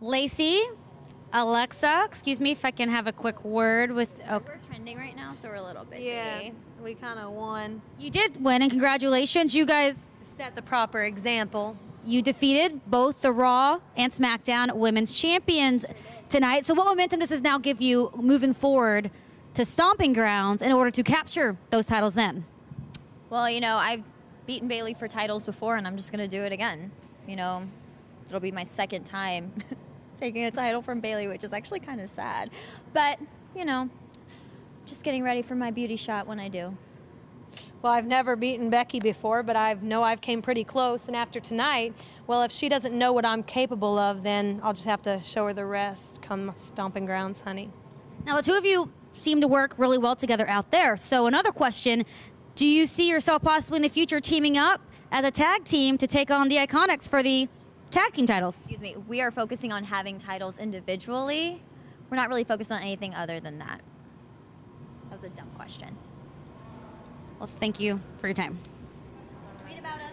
Lacey, Alexa, excuse me if I can have a quick word with. Oh, We're trending right now, so we're a little busy. Yeah, we kind of won. you did win, and congratulations, you guys. Set the proper example. You defeated both the Raw and SmackDown Women's Champions tonight. So, what momentum does this now give you moving forward to Stomping Grounds in order to capture those titles? Then, Well, you know, I've beaten Bayley for titles before, and I'm just going to do it again. You know, it'll be my second time taking a title from Bayley, which is actually kind of sad. But, you know, just getting ready for my beauty shot when I do. Well, I've never beaten Becky before, but I know I've came pretty close. And after tonight, well, if she doesn't know what I'm capable of, then I'll just have to show her the rest. Come stomping grounds, honey. now the two of you seem to work really well together out there. So, another question: Do you see yourself possibly in the future teaming up as a tag team to take on the IIconics for the tag team titles? Excuse me, we are focusing on having titles individually. We're not really focused on anything other than that. That was a dumb question. Well, thank you for your time. Tweet about.